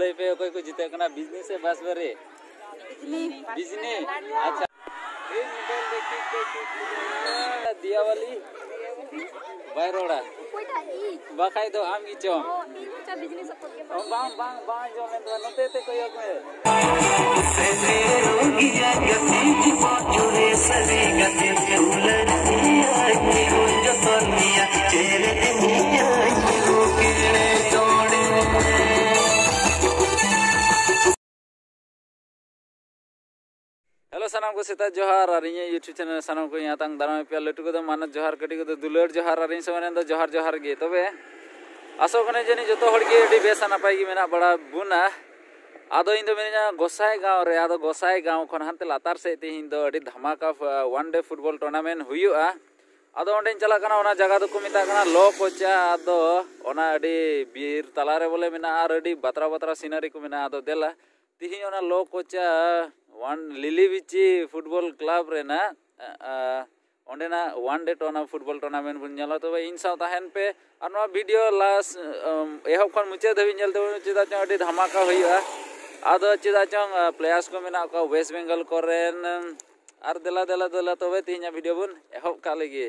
ಲೈಫೇ ಒಕ್ಕೊಯ್ಕು business बस bus ಬರ್ರಿ ಬಿಸ್ನಿ अच्छा। दियावली? बायरोड़ा बकाई दो हम इचो बाम बाम बाम जो तो नते ते कोई ओक से से रोगी गति सनाम को सेता जोहार और यूट्यूब चैनल सनाम को यहाँ तंग पे लटू को मानत जोहार कटी को दुलर जोहार और दो जोहार जोहार गे तबे आसो कने जनी जतो हड़ बेस नपाय बड़ा बुना आदो इन मेना गोसाई गाँव रे आदो गोसाई गाँव खन हनते लातार से अडी धमाका वन डे फुटबॉल टूर्नामेंट हुयुआ आदो ओंडे जगह को मिता कना लो कोचा आदो तलारे बोले मेना बतरा बतरा सीनरी को देला ओना लो कोचा ᱚᱣᱟᱱ ᱞᱤᱞᱤᱵᱤᱪᱤ ᱯᱷᱩᱴᱵᱚᱞ ᱠᱞᱟᱵᱽ ᱨᱮᱱᱟᱜ ᱚᱸᱰᱮᱱᱟᱜ ᱚᱣᱟᱱ ᱰᱮ ᱴᱚᱨᱱᱟ ᱯᱷᱩᱴᱵᱚᱞ ᱴᱩᱨᱱᱟᱢᱮᱱᱴ ᱵᱚᱱ ᱧᱮᱞᱟ ᱛᱚᱵᱮ ᱤᱧ ᱥᱟᱶ ᱛᱟᱦᱮᱱ ᱯᱮ ᱟᱨ ᱱᱚᱣᱟ ᱵᱷᱤᱰᱤᱭᱳ ᱞᱟᱥ ᱮᱦᱚᱵ ᱠᱷᱚᱱ ᱢᱩᱪᱟᱹᱫ ᱫᱷᱟᱹᱵᱤᱡ ᱧᱮᱞ ᱛᱟᱵᱚᱱ ᱪᱮᱫᱟᱜ ᱪᱚᱝ ᱟᱹᱰᱤ ᱫᱷᱟᱢᱟᱠᱟ ᱦᱩᱭᱩᱜᱼᱟ ᱟᱫᱚ ᱪᱮᱫᱟᱜ ᱪᱚᱝ ᱯᱞᱮᱭᱟᱨᱥ ᱠᱚ ᱢᱮᱱᱟᱜ ᱠᱚᱣᱟ ᱳᱭᱮᱥᱴ ᱵᱮᱝᱜᱚᱞ ᱠᱚᱨᱮᱱ ᱟᱨ ᱫᱮᱞᱟ ᱫᱮᱞᱟ ᱫᱮᱞᱟ ᱛᱚᱵᱮ ᱛᱮᱦᱮᱧᱟᱜ ᱵᱷᱤᱰᱤᱭᱳ ᱵᱚᱱ ᱮᱦᱚᱵ ᱠᱟᱜ ᱞᱮᱜᱮ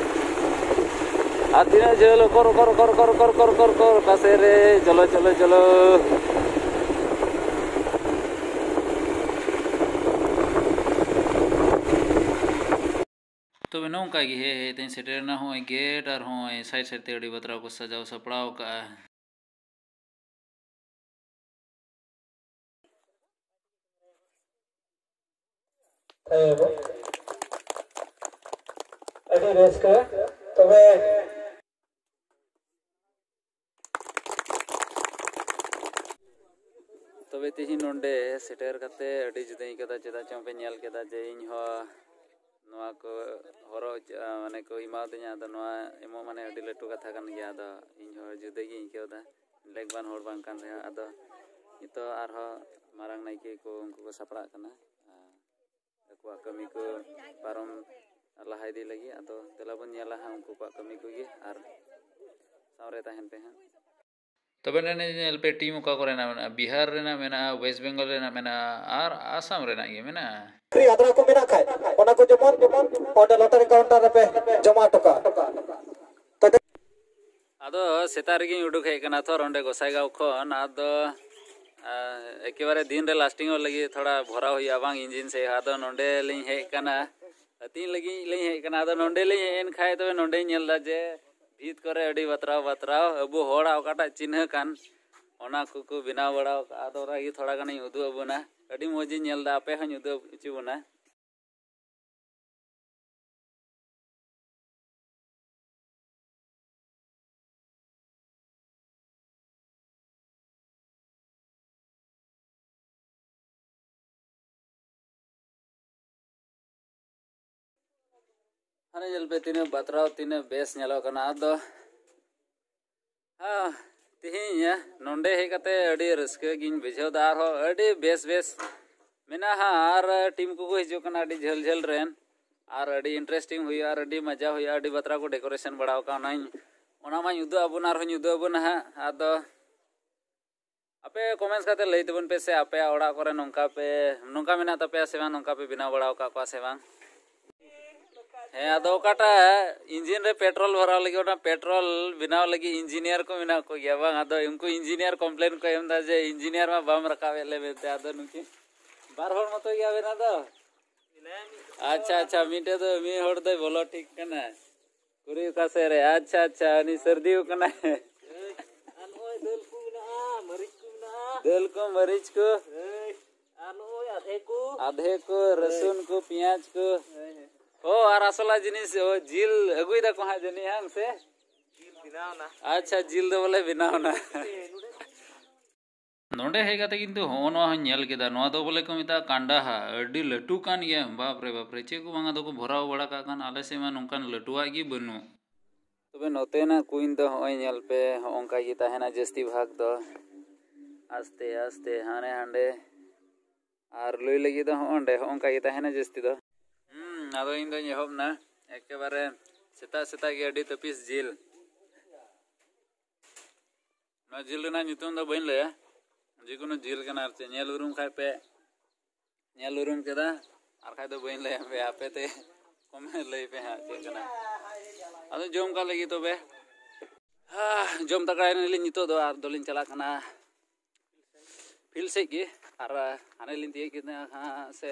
हाथी ने चलो करो करो करो करो करो करो करो करो कैसे रे चलो चलो चलो तो नौ का गे है तीन से टेर ना हो गेट और हो साइड साइड तेड़ी बतरा को सजाओ सपड़ाओ का। तब तबे तेज़ी नोंडे सेटर करते जुदाई कदा चेदा चौंपे न्याल कदा जे इन को हरो माने को इमाव दे न्यादा नवा माने अड़ी लटू कथा कन इन जुदेगी जुदे गी के ओदा लेग बान होड़ बान कन को उनको को कमी को पारम लहा लगे लगी आदो तेला उनको को कमी को गे आर पे हैं ᱛᱚᱵᱮ ᱱᱮᱱᱮ ᱧᱮᱞ ᱯᱮ ᱴᱤᱢ ᱚᱠᱟ ᱠᱚ ᱨᱮᱱᱟᱜ ᱢᱮᱱᱟᱜᱼᱟ ᱵᱤᱦᱟᱨ ᱨᱮᱱᱟᱜ ᱢᱮᱱᱟᱜᱼᱟ ᱳᱭᱮᱥᱴ ᱵᱮᱝᱜᱚᱞ ᱨᱮᱱᱟᱜ ᱢᱮᱱᱟᱜᱼᱟ ᱟᱨ ᱟᱥᱟᱢ ᱨᱮᱱᱟᱜ ᱜᱮ ᱢᱮᱱᱟᱜᱼᱟ ᱯᱷᱨᱤ ᱟᱫᱨᱟ ᱠᱚ ᱢᱮᱱᱟᱜ ᱠᱷᱟᱡ ᱚᱱᱟ ᱠᱚ ᱡᱮᱢᱚᱱ ᱚᱸᱰᱮ ᱞᱚᱴᱟᱨᱤ ᱠᱟᱣᱩᱱᱴᱟᱨ ᱨᱮᱯᱮ ᱡᱚᱢᱟ ᱦᱚᱴᱚ ᱠᱟᱜᱼᱟ ᱟᱫᱚ ᱥᱮᱛᱟᱜ ᱨᱮᱜᱮᱧ ᱩᱰᱩᱠ ᱦᱮᱡ ᱠᱟᱱᱟ ᱛᱚ ᱚᱸᱰᱮ ᱜᱚᱥᱟᱭᱜᱟᱶ ᱠᱷᱚᱱ ᱟᱫᱚ ᱮᱠᱮᱵᱟᱨᱮ ᱫᱤᱱ ᱨᱮ ᱞᱟᱥᱴᱤᱝ ᱞᱟᱹᱜᱤᱫ ᱛᱷᱚᱲᱟ ᱵᱷᱚᱨᱟᱣ ᱦᱩᱭᱩᱜᱼᱟ ᱵᱟᱝ ᱤᱧᱡᱤᱱ ᱥᱮ ᱟᱫᱚ ᱱᱚᱸᱰᱮ ᱞᱤᱧ ᱦᱮᱡ ᱠᱟᱱᱟ ᱛᱤᱱ ᱞᱟᱹᱜᱤᱫ ᱞᱤᱧ ᱦᱮᱡ ᱠᱟᱱᱟ ᱟᱫᱚ ᱱᱚᱸᱰᱮ ᱞᱤᱧ ᱦᱮᱡ ᱮᱱ ᱠᱷᱟᱡ ᱛᱚᱵᱮ ᱱᱚᱸᱰᱮᱧ ᱧᱮᱞ ᱮᱫᱟ ᱡᱮ ईद करे, अड़ी बतराव बतराव अब होड़ा ओकाटा चिन्ह कान ओना बिना बड़ा आदोरा ये थोड़ा गानी उदु अबुना अड़ी मोजी नेलदा पे हन उदु ᱦᱟᱱᱮ ᱧᱮᱞ ᱯᱮ ᱛᱤᱱᱟᱹᱜ ᱵᱟᱛᱨᱟᱣ ᱛᱤᱱᱟᱹᱜ ᱵᱮᱥ ᱧᱮᱞᱚᱜ ᱠᱟᱱᱟ ᱟᱫᱚ ᱛᱮᱦᱮᱧ ᱱᱚᱸᱰᱮ ᱦᱮᱡ ᱠᱟᱛᱮ ᱟᱹᱰᱤ ᱨᱟᱹᱥᱠᱟᱹ ᱜᱤᱧ ᱵᱩᱡᱷᱟᱹᱣᱫᱟ ᱟᱨᱦᱚᱸ ᱟᱹᱰᱤ ᱵᱮᱥ ᱵᱮᱥ ᱢᱮᱱᱟᱜᱼᱟ ᱟᱨ ᱴᱤᱢ ᱠᱚᱠᱚ ᱦᱤᱡᱩᱜ ᱠᱟᱱᱟ ᱟᱹᱰᱤ ᱡᱷᱟᱹᱞ ᱡᱷᱟᱹᱞ ᱨᱮᱱ ᱟᱨ ᱟᱹᱰᱤ ᱤᱱᱴᱟᱨᱮᱥᱴᱤᱝ ᱦᱩᱭᱩᱜᱼᱟ ᱟᱨ ᱟᱹᱰᱤ ᱢᱚᱡᱟ ᱦᱩᱭᱩᱜᱼᱟ ᱟᱹᱰᱤ ᱵᱟᱛᱨᱟ ᱠᱚ ᱰᱮᱠᱳᱨᱮᱥᱚᱱ ᱵᱟᱲᱟᱣ ᱠᱟᱜᱼᱟ ᱚᱱᱟᱧ ᱚᱱᱟ ᱢᱟᱧ ᱩᱫᱩᱜ ᱟᱵᱚᱱᱟ ᱟᱨᱦᱚᱸᱧ ᱩᱫᱩᱜ ᱟᱵᱚᱱᱟ ᱦᱟᱸᱜ ᱟᱫᱚ ᱟᱯᱮ ᱠᱚᱢᱮᱱᱴᱥ ᱠᱟᱛᱮ ᱞᱟᱹᱭ ᱛᱟᱵᱚᱱ ᱯᱮ ᱥᱮ ᱟᱯᱮᱭᱟᱜ ᱚᱲᱟᱜ ᱠᱚᱨᱮ ᱱᱚᱝᱠᱟ ᱯᱮ ᱱᱚᱝᱠᱟ ᱢᱮᱱᱟᱜ ᱛᱟᱯᱮᱭᱟ ᱥᱮ ᱵᱟᱝ ᱱᱚᱝᱠᱟ ᱯᱮ ᱵᱮᱱᱟᱣ ᱵᱟᱲᱟᱣ ᱟᱠᱟᱫ ᱠᱚᱣᱟ ᱥᱮ ᱵᱟᱝ ᱦᱮᱸ ᱟᱫᱚ ᱚᱠᱟᱴᱟᱜ ᱤᱧᱡᱤᱱ ᱨᱮ ᱯᱮᱴᱨᱳᱞ ᱵᱷᱚᱨᱟᱣ ᱞᱟᱹᱜᱤᱫ ᱚᱱᱟ ᱯᱮᱴᱨᱳᱞ ᱵᱮᱱᱟᱣ ᱞᱟᱹᱜᱤᱫ ᱤᱧᱡᱤᱱᱤᱭᱟᱨ ᱠᱚ ᱢᱮᱱᱟᱜ ᱠᱚ ᱜᱮᱭᱟ ᱵᱟᱝ ᱟᱫᱚ ᱩᱱᱠᱩ ᱤᱧᱡᱤᱱᱤᱭᱟᱨ ᱠᱚᱢᱯᱞᱮᱱ ᱠᱚ ᱮᱢ ᱮᱫᱟ ᱡᱮ ᱤᱧᱡᱤᱱᱤᱭᱟᱨ ᱢᱟ ᱵᱟᱢ ᱨᱟᱠᱟᱵᱮᱫ ᱞᱮ ᱢᱮᱱᱛᱮ ᱟᱫᱚ ᱱᱩᱠᱤᱱ ᱵᱟᱨ ᱦᱚᱲ ᱢᱚᱛᱚ ᱜᱮᱭᱟ ᱵᱮᱱ ᱟᱫᱚ ᱟᱪᱪᱷᱟ ᱟᱪᱪᱷᱟ ᱢᱤᱫᱴᱮᱡ ᱫᱚ ᱢᱤᱫ ᱦᱚᱲ ᱫᱚᱭ ᱵᱚᱞᱚ ᱴᱷᱤᱠ ᱠᱟᱱᱟ ᱠᱩᱲᱤ ᱚᱠᱟ ᱥᱮᱫ ᱨᱮ ᱟᱪᱪᱷᱟ ᱟᱪᱪᱷᱟ ᱩᱱᱤ ᱥᱟᱹᱨᱫᱤ ᱠᱟᱱᱟᱭ दाल को मरीच को आलू आधे को आधे को रसुन को प्याज को ओ और असला जिनिस ओ जिल अगुई दा को हा जनी हंग से बनाओ ना अच्छा जिल दो बोले बनाओ ना नोडे हे गाते किंतु होनो हन नेल केदा नोआ दो बोले को मिता कांडा हा अडी लटू कान गया बाप रे बाप रे चे को बांगा दो को भराव बड़ा का कान आले से मा नोंकान लटुआ गी बनु तबे नोते ना कुइन दो होय नेल पे ओंका गी ताहेना जस्ती भाग दो आस्ते आस्ते हाने हांडे আর লই লাগি তো অন্ডে অঙ্কা ইতা হেনে জস্তি তো ᱟᱫᱚ ᱤᱧ ᱫᱚᱧ ᱮᱦᱚᱵ ᱮᱱᱟ ᱮᱠᱮᱵᱟᱨᱮ ᱥᱮᱛᱟᱜ ᱥᱮᱛᱟᱜ ᱜᱮ ᱟᱹᱰᱤ ᱛᱟᱹᱯᱤᱥ ᱡᱤᱞ ᱱᱚᱣᱟ ᱡᱤᱞ ᱨᱮᱱᱟᱜ ᱧᱩᱛᱩᱢ ᱫᱚ ᱵᱟᱹᱧ ᱞᱟᱹᱭᱟ ᱡᱮᱠᱳᱱᱳ ᱡᱤᱞ ᱠᱟᱱᱟ ᱟᱨ ᱪᱮᱫ ᱧᱮᱞ ᱩᱨᱩᱢ ᱠᱷᱟᱡ ᱯᱮ ᱧᱮᱞ ᱩᱨᱩᱢ ᱠᱮᱫᱟ ᱟᱨ ᱠᱷᱟᱡ ᱫᱚ ᱵᱟᱹᱧ ᱞᱟᱹᱭᱟ ᱯᱮ ᱟᱯᱮ ᱛᱮ ᱠᱚᱢᱮᱱᱴ ᱞᱟᱹᱭ ᱯᱮ ᱦᱟᱸᱜ ᱪᱮᱫ ᱠᱟᱱᱟ ᱟᱫᱚ ᱡᱚᱢ ᱠᱟᱜ ᱞᱟᱹᱜᱤᱫ ᱛᱚᱵᱮ ᱡᱚᱢ ᱛᱟᱠᱟᱭᱱᱟᱞᱤᱧ ᱱᱤᱛᱚᱜ ᱫᱚ ᱟᱨ ᱫᱚᱞᱤᱧ ᱪᱟᱞᱟᱜ ᱠᱟᱱᱟ ᱯᱷᱤᱞ ᱥᱮᱫ ᱜᱮ ᱟᱨ ᱦᱟᱱᱮ ᱞᱤᱧ ᱛᱤᱭᱳᱜ ᱠᱮᱫᱟ ᱦᱟᱸᱜ ᱥᱮ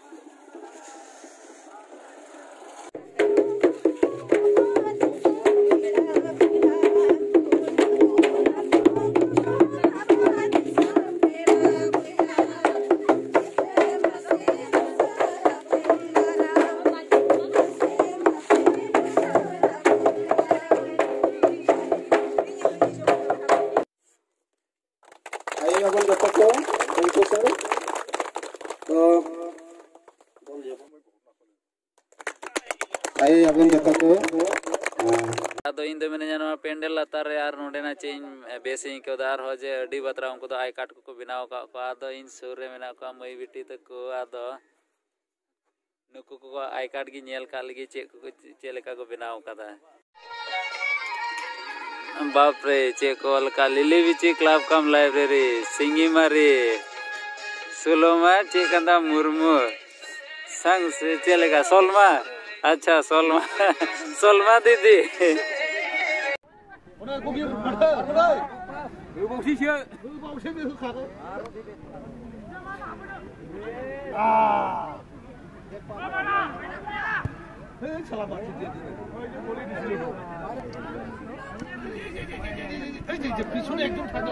ᱤᱧ ᱵᱮᱥᱤᱧ ᱟᱹᱭᱠᱟᱹᱣᱫᱟ ᱟᱨᱦᱚᱸ ᱡᱮ ᱟᱹᱰᱤ ᱵᱟᱛᱨᱟ ᱩᱱᱠᱩ ᱫᱚ ᱟᱭ ᱠᱟᱨᱰ ᱠᱚᱠᱚ ᱵᱮᱱᱟᱣ ᱟᱠᱟᱫ ᱠᱚᱣᱟ ᱟᱫᱚ ᱤᱧ ᱥᱩᱨ ᱨᱮ ᱢᱮᱱᱟᱜ ᱠᱚᱣᱟ ᱢᱟᱹᱭ ᱵᱤᱴᱤ ᱛᱟᱠᱚ ᱟᱫᱚ ᱱᱩᱠᱩ ᱠᱚ ᱟᱭ ᱠᱟᱨᱰ ᱜᱤᱧ ᱧᱮᱞ ᱠᱟᱜ ᱞᱟᱹᱜᱤᱫ ᱪᱮᱫ ᱠᱚ ᱪᱮᱫ ᱞᱮᱠᱟ ᱠᱚ ᱵᱮᱱᱟᱣ ᱟᱠᱟᱫᱟ बापरे चे कॉल का लिली बिची क्लब कम लाइब्रेरी सिंगीमारी सुलोमा चे कंदा मुर्मू संग से चलेगा सोलमा अच्छा सोलमा सोलमा दीदी होबावसैसो होबावसो बे होखागोन পিছনে একদম থাকলে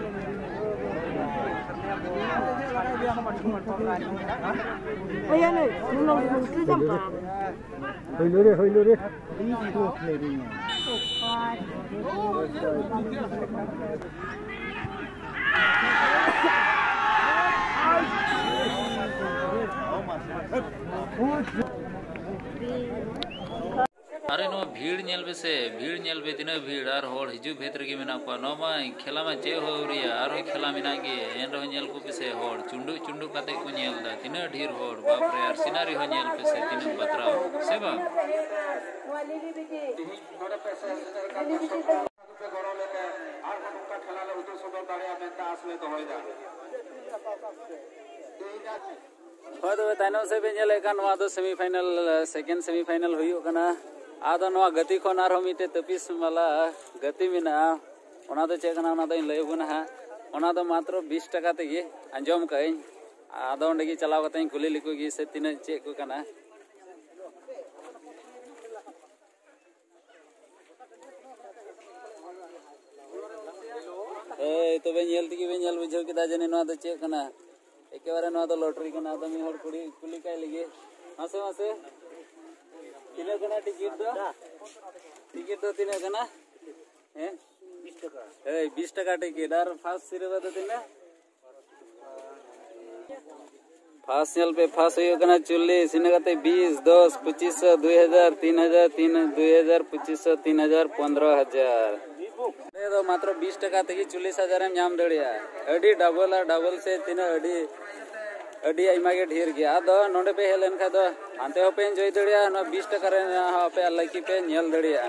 Ayan ay, nulong nulong sa jampa. Hoy lure, hoy lure. Oh, अरे नो भीड़ नेल बेसे भीड़ नेल बे तिना भीड़ आर होड़ हिजु भेत रगे मेना को नो मा खेला मा चे हो रिया आर खेला मेना गे एन रो नेल को बेसे होड़ चुंडू चुंडू काते को नेल दा तिना ढीर होड़ बाप रे आर सिनारी हो नेल बेसे तिना बतराव से बा ᱦᱳᱭ ᱛᱚᱵᱮ ᱛᱟᱭᱱᱚᱢ ᱥᱮᱫ ᱵᱮᱱ ᱧᱮᱞᱮᱫ ᱠᱟᱱ ᱱᱚᱣᱟ ᱫᱚ semi final second semi final ᱦᱩᱭᱩᱜ ᱠᱟᱱᱟ ᱟᱫᱚ ᱱᱚᱣᱟ ᱜᱟᱛᱮ ᱠᱷᱚᱱ ᱟᱨᱦᱚᱸ ᱢᱤᱫᱴᱮᱡ ᱛᱟᱹᱯᱤᱥ ᱢᱟᱞᱟ ᱜᱟᱛᱮ ᱢᱮᱱᱟᱜᱼᱟ ᱚᱱᱟ ᱫᱚ ᱪᱮᱫ ᱠᱟᱱᱟ ᱚᱱᱟ ᱫᱚᱧ ᱞᱟᱹᱭ ᱟᱵᱚᱱᱟ ᱦᱟᱸᱜ ᱚᱱᱟ ᱫᱚ ᱢᱟᱛᱨᱚ ᱵᱤᱥ ᱴᱟᱠᱟ ᱛᱮᱜᱮ ᱟᱸᱡᱚᱢ ᱠᱟᱜ ᱟᱹᱧ ᱟᱫᱚ ᱚᱸᱰᱮ ᱜᱮ ᱪᱟᱞᱟᱣ ᱠᱟᱛᱮᱧ ᱠᱩᱞᱤ ᱞᱮᱠᱚ ᱜᱮ ᱥᱮ ᱛᱤᱱᱟᱹᱜ ᱪᱮᱫ ᱠᱚ ᱠᱟᱱᱟ ᱦᱳᱭ ᱛᱚᱵᱮ ᱧᱮᱞ ᱛᱮᱜᱮ ᱵᱮᱱ ᱧᱮᱞ ᱵᱩᱡᱷᱟᱹᱣ ᱠᱮᱫᱟ ᱡᱟᱹᱱᱤ ᱱᱚᱣᱟ ᱫᱚ ᱪᱮᱫ ᱠᱟᱱᱟ ᱮᱠᱮᱵᱟᱨᱮ ᱱᱚᱣᱟ ᱫᱚ ᱞᱚᱴᱟᱨᱤ ᱠᱟᱱᱟ ᱟᱫᱚ ᱢᱤᱫ ᱦᱚᱲ ᱠᱩᱲᱤ ᱠᱩᱞᱤ ᱠᱟᱭ ᱞᱟᱹᱜᱤᱫ ᱢᱟᱥᱮ ᱢᱟᱥᱮ तीनों इन बीस फास्ट तीन फास्ट इनका बीस दस पचिस तीन हज़ार तीन तीन हज़ार पंद्रह हज़ार मात्र बीस टका चल्लिस हज़ार डबल डबल से तीन अड़ी के ढेर गया। आदो नोडे पे हेलन खा दो। हानते हो पे एंजॉय दड़िया ना बीस टका रे हा, पे लकी पे नेल दड़िया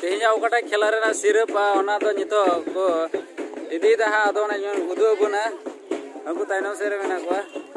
तेहिया ओकाटा खेला रेना सिरपा ओना दो नितो को इदी दा हा आदो ना उदु nasi remen aku.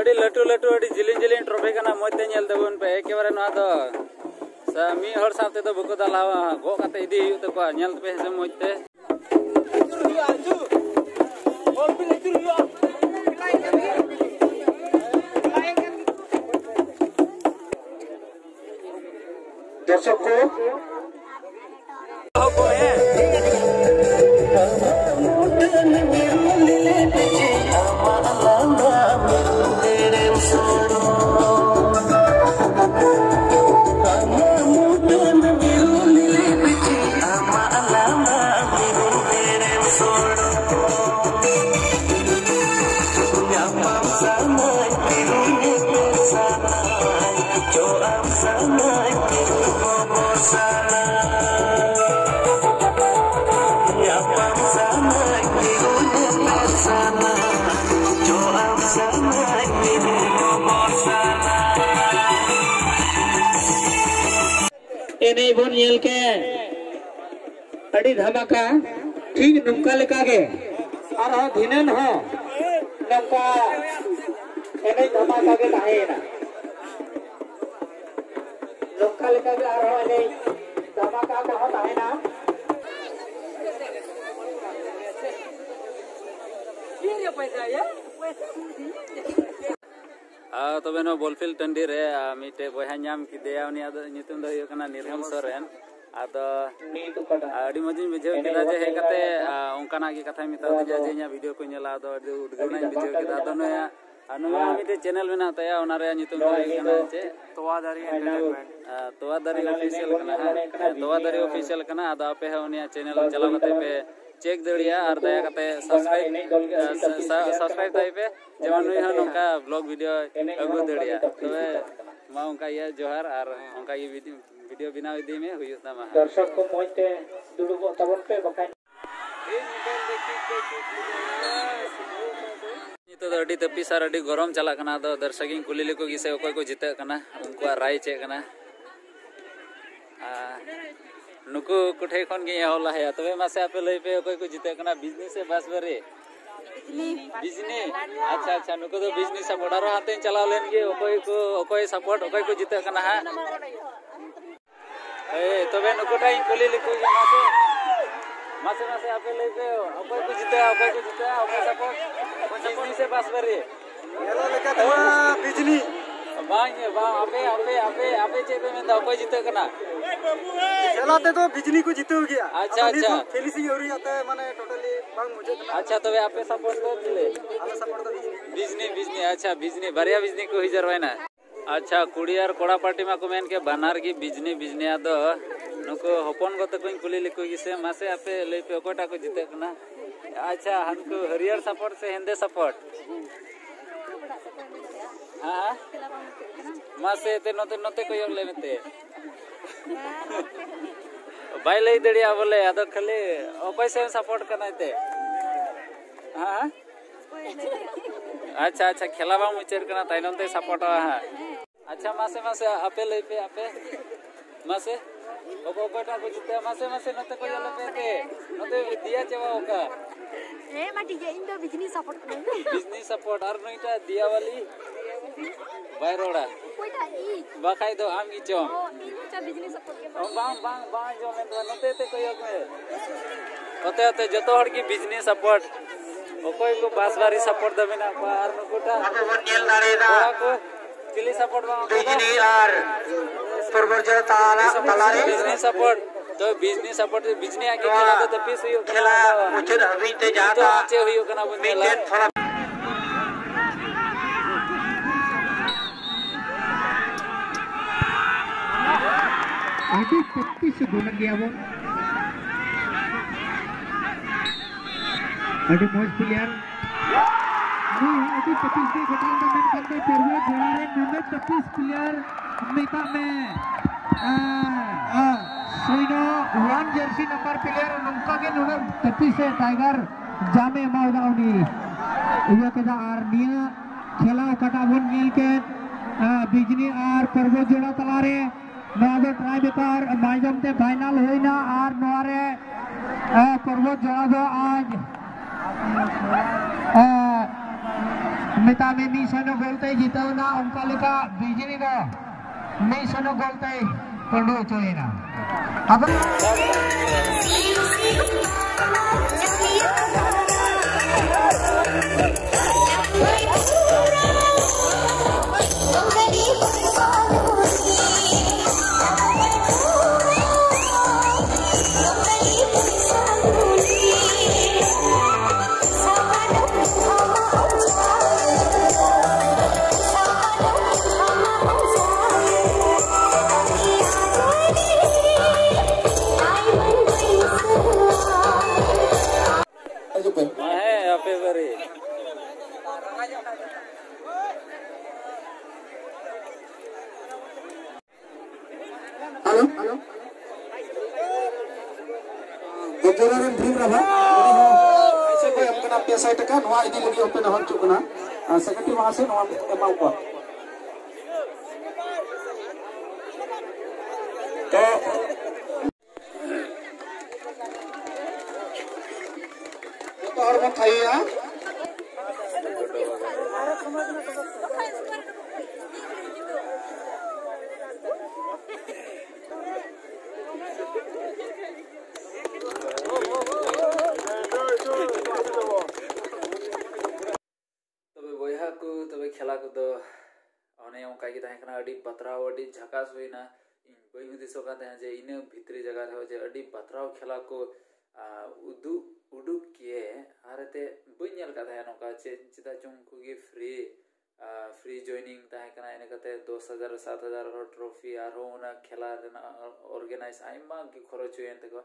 adi latu latu adi jilin jilin trofi kana moite nyel tebun pe eke bare no ato sa hor sa te to buku ta lawa go kate idi yu te pa nyel. धमाका ठीक नुमका लेका गे और हो। हो नुमका एने गे ताहेना गे और एने का हो ताहेना बोलफिल टंडी रे निर्मल सोरेन अभी मज़े बुझे हेकते कथा जे भिडियो को नेला बुझे चैनल चैनल पे चेक दड़िया दया सब्सक्राइब सब्सक्राइब पे जेमन नुई ब्लॉग वीडियो अगू दड़िया उनका जोहार और उनका ये वीडियो वीडियो बनाव इदी में हुई उतना मा दर्शक को मोइते दुड़ुबो तबन पे बकाई तो अड़ी तपी सार अड़ी गरम चला कना तो दर्शक इन कुली लेको किसे ओकोय को जिते कना उनको राय चे कना नुकु कुठे खन गे होला है तबे मासे आपे लई पे ओकोय को जिते कना बिज़नेस से बस बरे बिज़नेस अच्छा अच्छा नुकु तो बिज़नेस से बड़ा रो हाथे को ओकोय सपोर्ट को जिते कना है ए नुकटा नुकोटाई लिखो मासे मासे ले पे। कुछ जीते कुछ जीते सपोर्ट से पास तो आपे आपे आपे आपे चेपे में तो आपे जीते करना चलाते तो बिजली को जीते हो गया। अच्छा अच्छा। फिली तो सी हो रही आता है माने टोटली बांग मुझे अच्छा तो तबे आपे सपोर्ट तो दिले। आपे सपोर्ट तो बिजली। बिजली अच्छा बिजली बढ़िया बिजली को ही ना। अच्छा कुड़ी और कोड़ा पार्टी में को मेन के बानार की बिजनी बिजनी आदो। नुको हपन गते कोइन कुली लिको गिसे मासे आपे लई पे ओकोटा को जिते कना अच्छा हमको हरियर सपोर्ट से हिंदे सपोर्ट। हाँ? मासे ते नोते नोते को ले मेते बाय लई दड़िया बोले अदो खाली ओकय से सपोर्ट करना ते। हाँ? अच्छा अच्छा खेला बा मुचर करना ताइनम ते सपोर्ट हाँ। अच्छा मासे मासे आपे लई पे आपे मासे ओको ओकोटा को जिते मासे मासे नते को जले पे ते नते दिया चेवा ओका ए माटी जे इंदो बिजनी सपोर्ट करे बिजनेस सपोर्ट और नइटा दिया वाली बायरोड़ा कोइटा ई बाखाय दो आम गिचो ओ इंचा बिजनी सपोर्ट के बांग बांग बांग जो में तो नते ते कोई में ओते ओते जतो हड़ की बिजनेस सपोर्ट ओकोय को बासवारी सपोर्ट दबिना पार नुकुटा ᱟᱵᱚ ᱵᱚᱱ ᱧᱮᱞ ᱫᱟᱲᱮᱭᱟᱫᱟ बिजली आर पूर्वजर ताला तालारे। बिज़नेस सपोर्ट तो बिज़नेस सपोर्ट बिज़नेस आके खेला तो तपिस हुई खेला हबी ते तो जाता हुई कना बुनेला मिटेन थोड़ा आगे पत्ती से बोला गया वो। अभी मौज प्लेयर नहीं अभी पच्चीस के घटाल में मैंने करते परवे जोड़ा रे नंबर पच्चीस प्लेयर मिता में सुइनो वन जर्सी नंबर प्लेयर नंका के नंबर पच्चीस से टाइगर जामे माउदाउनी इया के आर खेला कटा बन नील के बिजनी आर परवे जोड़ा तलारे नवा दो ट्राई बेकार माध्यम ते फाइनल होइना आर नवारे परवे जोड़ा दो आज मितामे मिसनो गोलते जितावना उनका लेका बिजली का मिसनो गोलते पंडू चोइना अब है एमाउ को तो तो और मत खाइए हाँ तबे बयहा को तबे खेला को दो अने ओंका गे ताहे कना अडी बतराव हुदिसो का ताहे जे इन भितरी जगह जे बतराव खेला को उदु उडुक के आरते बई नेल का नोका चे चिता चुंग को फ्री फ्री जॉइनिंग इन कते 10000 7000 रो ट्रॉफी और खेला ऑर्गेनाइज की खरच तको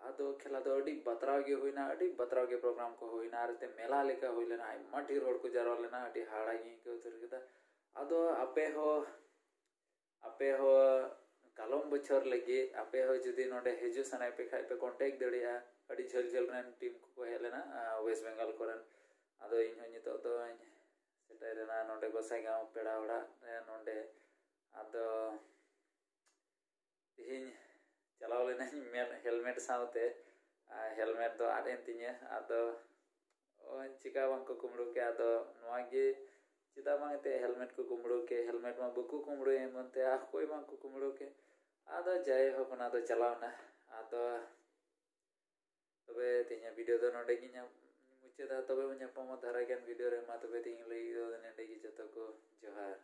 आदो खेला दो अडी बतराव अडी बतराव गे प्रोग्राम को होइना आरते मेला लेका आइमा ढेर को जारवा लेना हाड़ा गे के उतर केदा आदो आपे हो आपे हो कालम बछर लगे आपे हो जुदी नोडे हेजु सनाय पे खाय पे कांटेक्ट दड़िया अडी झल झल रन टीम को हेले ना वेस्ट बंगाल कोरन आदो इन हो नितो दो सेटाय रेना नोडे गोसाई गाँव पेड़ा ओड़ा नोडे आदो तिहिन चलाव लेनाኝ हेलमेट सावते हेलमेट ચિતા માંગે તે હેલ્મેટ કો કુમડો કે હેલ્મેટ માં બકુ કુમડો એમ તે આ કોઈ માં કો કુમડો કે આ તો જય હો પણ આ તો ચલાવના આ તો તબે તેના વિડિયો તો નોડે ગી મુચ્છે તા તબે હું નેપમો ધારા કેન વિડિયો રે માં તબે તિંગ લઈ દો નેડે ગી જતો કો જોહાર